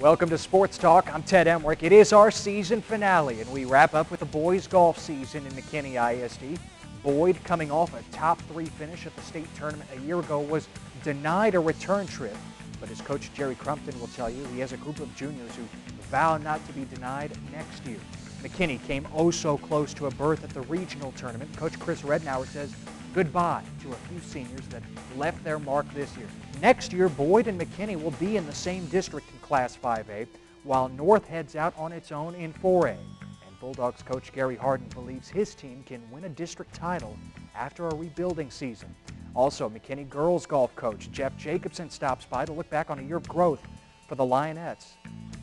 Welcome to Sports Talk. I'm Ted Emrich. It is our season finale, and we wrap up with the boys golf season in McKinney ISD. Boyd, coming off a top three finish at the state tournament a year ago, was denied a return trip. But as Coach Jerry Crumpton will tell you, he has a group of juniors who vow not to be denied next year. McKinney came oh so close to a berth at the regional tournament. Coach Chris Rednauer says goodbye to a few seniors that left their mark this year. Next year, Boyd and McKinney will be in the same district in Class 5A, while North heads out on its own in 4A. And Bulldogs coach Gary Harden believes his team can win a district title after a rebuilding season. Also, McKinney girls golf coach Jeff Jacobson stops by to look back on a year of growth for the Lionettes.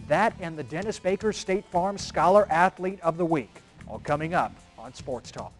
That and the Dennis Baker State Farm Scholar Athlete of the Week, all coming up on Sports Talk.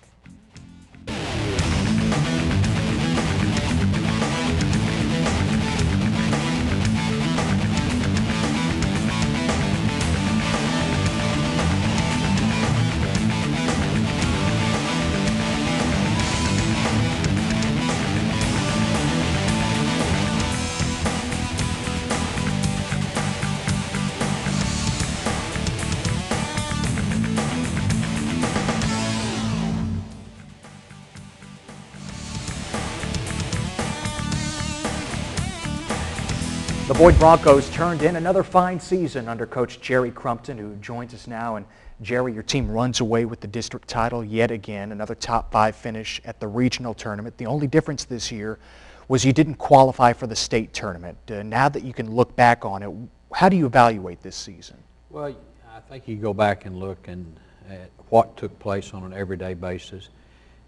The Boyd Broncos turned in another fine season under coach Jerry Crumpton, who joins us now. And Jerry, your team runs away with the district title yet again, another top five finish at the regional tournament. The only difference this year was you didn't qualify for the state tournament. Uh, now that you can look back on it, how do you evaluate this season? Well, I think you go back and look and at what took place on an everyday basis.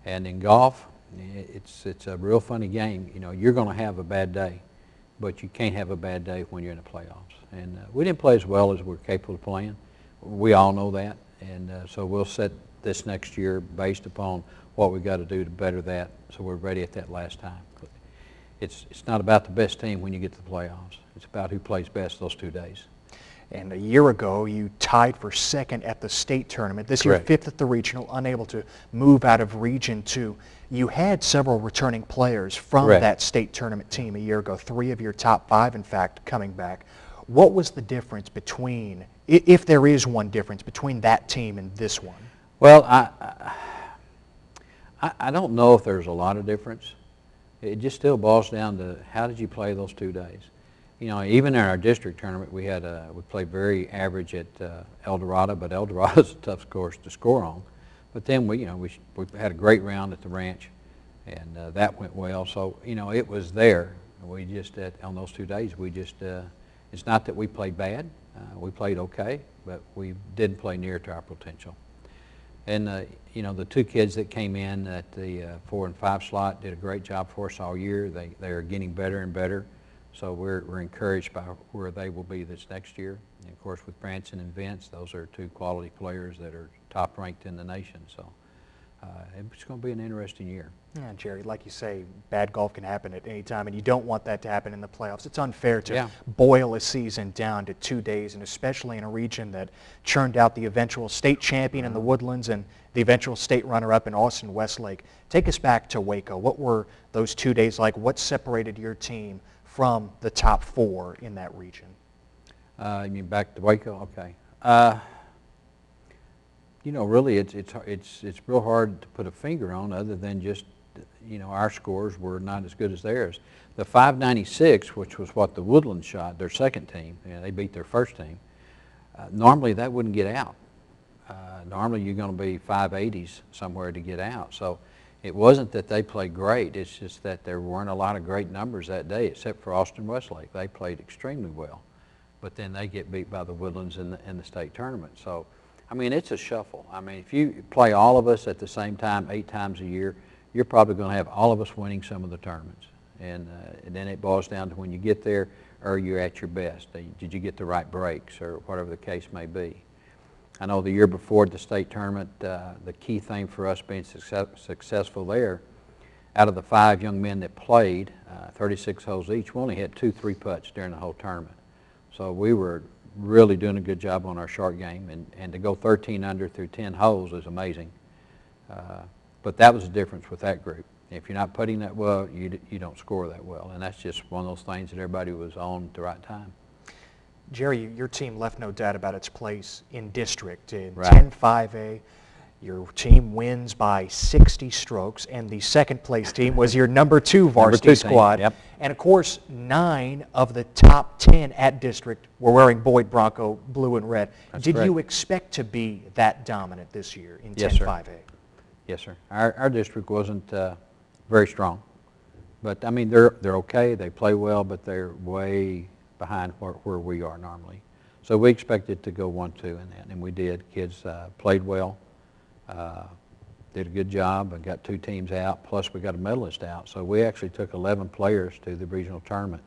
And in golf, it's, it's a real funny game. You know, you're going to have a bad day but you can't have a bad day when you're in the playoffs. And uh, we didn't play as well as we're capable of playing. We all know that, and uh, so we'll set this next year based upon what we've got to do to better that so we're ready at that last time. It's, it's not about the best team when you get to the playoffs. It's about who plays best those two days. And a year ago, you tied for second at the state tournament. This Correct. year, fifth at the regional, unable to move out of Region 2. You had several returning players from Correct. that state tournament team a year ago, three of your top five, in fact, coming back. What was the difference between, if there is one difference, between that team and this one? Well, I, I, I don't know if there's a lot of difference. It just still boils down to how did you play those two days? You know, even in our district tournament, we had a, we played very average at uh, El Dorado, but El Dorado's a tough course to score on. But then we, you know, we, we had a great round at the ranch, and uh, that went well. So, you know, it was there. We just, on those two days, we just, uh, it's not that we played bad. Uh, we played okay, but we didn't play near to our potential. And, uh, you know, the two kids that came in at the uh, four and five slot did a great job for us all year. They, they are getting better and better. So we're, we're encouraged by where they will be this next year. And of course, with Branson and Vince, those are two quality players that are top ranked in the nation. So uh, it's going to be an interesting year. Yeah, Jerry, like you say, bad golf can happen at any time, and you don't want that to happen in the playoffs. It's unfair to Yeah. boil a season down to two days, and especially in a region that churned out the eventual state champion in the Woodlands and the eventual state runner-up in Austin Westlake. Take us back to Waco. What were those two days like? What separated your team from the top four in that region? Uh, you mean back to Waco? Okay. Uh, you know, really, it's it's it's it's real hard to put a finger on, other than just, you know, our scores were not as good as theirs. The 596, which was what the Woodlands shot, their second team, and they beat their first team. Uh, normally, that wouldn't get out. Uh, normally, you're going to be 580s somewhere to get out. So. It wasn't that they played great, it's just that there weren't a lot of great numbers that day, except for Austin Westlake. They played extremely well but then they get beat by the Woodlands in the, in the state tournament. So, I mean, it's a shuffle. I mean, if you play all of us at the same time eight times a year, you're probably going to have all of us winning some of the tournaments. And, uh, and then it boils down to when you get there, are you at your best? Did you get the right breaks or whatever the case may be? I know the year before the state tournament, uh, the key thing for us being success, successful there, out of the five young men that played, uh, 36 holes each, we only had two three putts during the whole tournament. So we were really doing a good job on our short game, and, and to go 13 under through 10 holes is amazing. Uh, but that was the difference with that group. If you're not putting that well, you, you don't score that well, and that's just one of those things that everybody was on at the right time. Jerry, your team left no doubt about its place in district in Right. 10-5A. Your team wins by 60 strokes, and the second place team was your number two varsity two squad. yep. And of course, nine of the top 10 at district were wearing Boyd Bronco blue and red. That's Did you expect to be that dominant this year in Yes, 10-5A? Yes, sir. Our, our district wasn't uh, very strong. But, I mean, they're, they're okay, they play well, but they're way behind where, where we are normally. So we expected to go one-two in that, and we did. Kids uh, played well, uh, did a good job, and got two teams out, plus we got a medalist out. So we actually took 11 players to the regional tournament,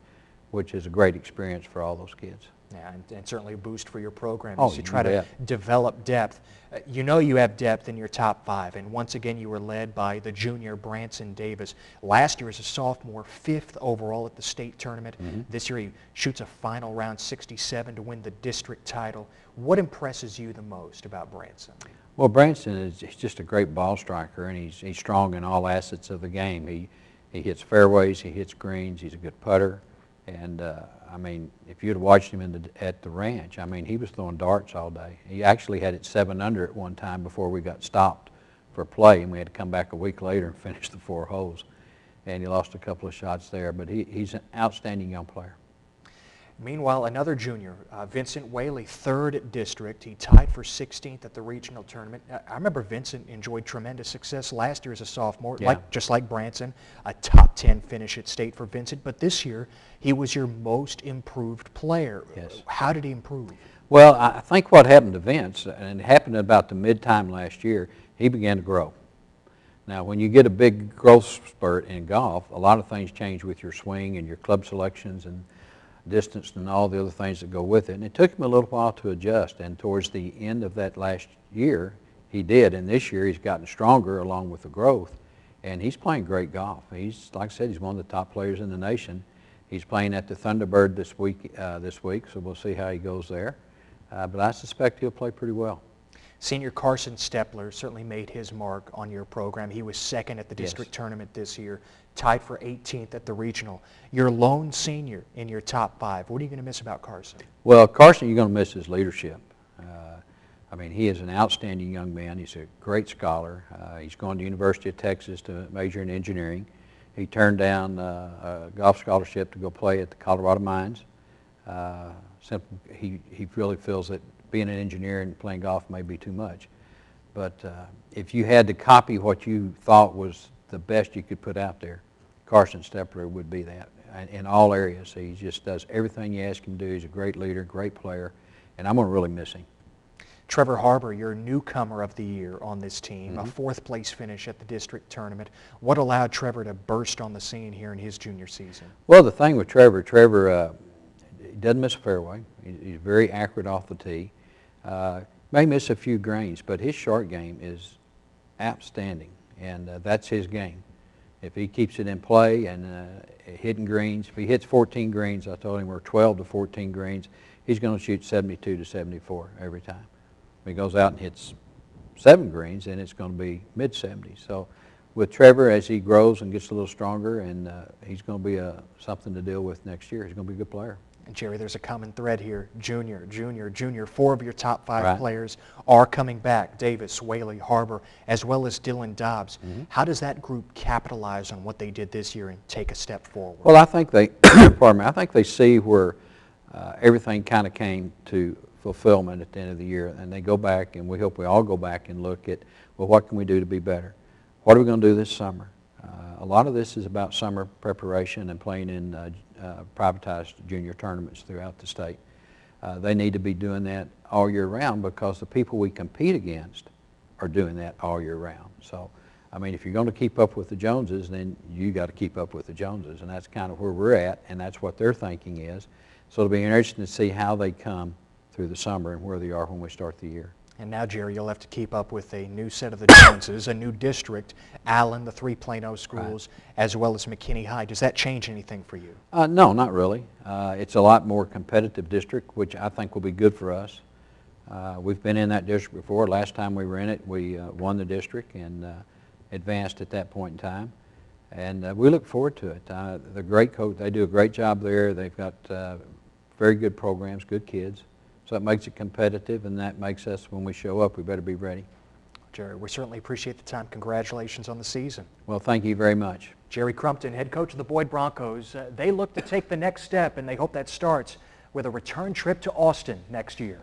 which is a great experience for all those kids. Yeah, and, and certainly a boost for your program Oh, as you try to develop depth. Uh, You know you have depth in your top five, and once again you were led by the junior Branson Davis. Last year as a sophomore, fifth overall at the state tournament. Mm-hmm. This year he shoots a final round 67 to win the district title. What impresses you the most about Branson? Well, Branson is he's just a great ball striker, and he's, he's strong in all assets of the game. He, he hits fairways, he hits greens, he's a good putter. And, uh, I mean, if you'd watched him in the, at the ranch, I mean, he was throwing darts all day. He actually had it seven under at one time before we got stopped for play, and we had to come back a week later and finish the four holes. And he lost a couple of shots there, but he, he's an outstanding young player. Meanwhile, another junior, uh, Vincent Whaley, third district. He tied for 16th at the regional tournament. Uh, I remember Vincent enjoyed tremendous success last year as a sophomore, Yeah. like just like Branson, a top 10 finish at state for Vincent. But this year, he was your most improved player. Yes. How did he improve? Well, I I think what happened to Vince, and it happened about the mid-time last year, he began to grow. Now, when you get a big growth spurt in golf, a lot of things change with your swing and your club selections and distance and all the other things that go with it. And it took him a little while to adjust, and towards the end of that last year, he did. And this year, he's gotten stronger along with the growth, and he's playing great golf. He's, like I said, he's one of the top players in the nation. He's playing at the Thunderbird this week, uh, this week, so we'll see how he goes there. Uh, but I suspect he'll play pretty well. Senior Carson Stepler certainly made his mark on your program. He was second at the Yes. district tournament this year, tied for 18th at the regional. Your lone senior in your top five. What are you going to miss about Carson? Well, Carson, you're going to miss his leadership. Uh, I mean, he is an outstanding young man. He's a great scholar. Uh, he's going to University of Texas to major in engineering. He turned down uh, a golf scholarship to go play at the Colorado Mines. Uh, simple, he, he really feels that being an engineer and playing golf may be too much. But uh, if you had to copy what you thought was the best you could put out there, Carson Stepler would be that in, in all areas. He just does everything you ask him to do. He's a great leader, great player, and I'm going to really miss him. Trevor Harbor, your newcomer of the year on this team, Mm-hmm. a fourth place finish at the district tournament. What allowed Trevor to burst on the scene here in his junior season? Well, the thing with Trevor, Trevor uh, doesn't miss a fairway. He's very accurate off the tee. Uh, may miss a few greens, but his short game is outstanding, and uh, that's his game. If he keeps it in play and uh, hitting greens, if he hits 14 greens, I told him we're 12 to 14 greens, he's going to shoot 72 to 74 every time. If he goes out and hits seven greens, then it's going to be mid 70s. So with Trevor, as he grows and gets a little stronger, and uh, he's going to be uh, something to deal with next year. He's going to be a good player. And Jerry, there's a common thread here. Junior, junior, junior. Four of your top five Right. players are coming back. Davis, Whaley, Harbor, as well as Dylan Dobbs. Mm-hmm. How does that group capitalize on what they did this year and take a step forward? Well, I think they, pardon me, I think they see where uh, everything kind of came to fulfillment at the end of the year, and they go back, and we hope we all go back and look at, well, what can we do to be better? What are we going to do this summer? Uh, a lot of this is about summer preparation and playing in uh, uh, privatized junior tournaments throughout the state. They need to be doing that all year round because the people we compete against are doing that all year round. So, I mean, if you're going to keep up with the Joneses, then you got to keep up with the Joneses, and that's kind of where we're at, and that's what their thinking is. So it'll be interesting to see how they come through the summer and where they are when we start the year. And now, Jerry, you'll have to keep up with a new set of the Joneses, a new district, Allen, the three Plano schools, as well as McKinney High. Does that change anything for you? Uh, no, not really. Uh, it's a lot more competitive district, which I think will be good for us. Uh, we've been in that district before. Last time we were in it, we uh, won the district and uh, advanced at that point in time. And uh, we look forward to it. Uh, the great coach, they do a great job there. They've got uh, very good programs, good kids. So it makes it competitive, and that makes us, when we show up, we better be ready. Jerry, we certainly appreciate the time. Congratulations on the season. Well, thank you very much. Jerry Crumpton, head coach of the Boyd Broncos, uh, they look to take the next step, and they hope that starts with a return trip to Austin next year.